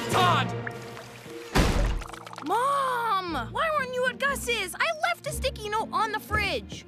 I Todd! Mom! Why weren't you at Gus's? I left a sticky note on the fridge.